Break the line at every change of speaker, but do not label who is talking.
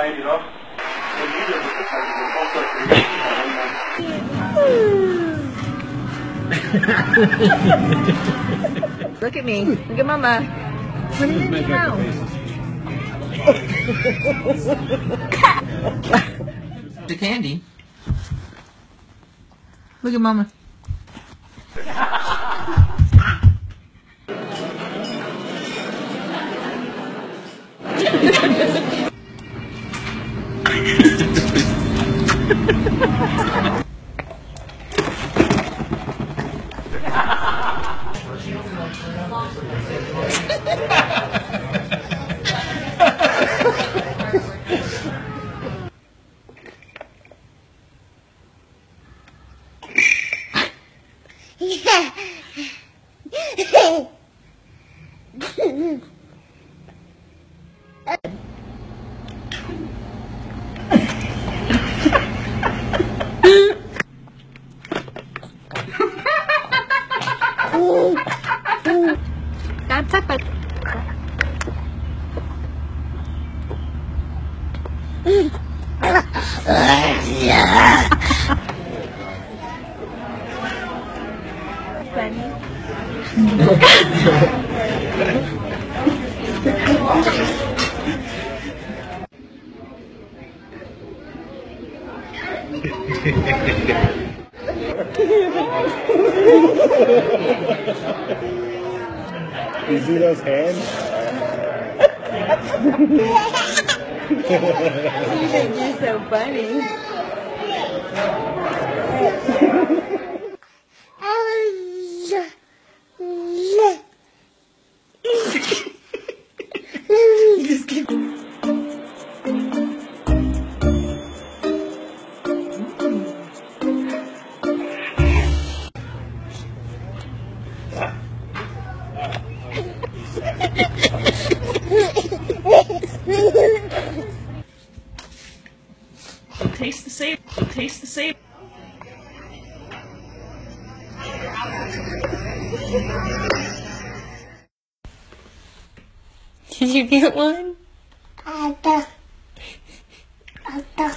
you know. Look at me. Look at Mama. Now? the candy. Look at Mama. Two. cepet cepat. Bunny.
Hehehehe You see those hands?
You're so funny.
Taste the same. Taste the same.
Did you get one?
Ada. Ada.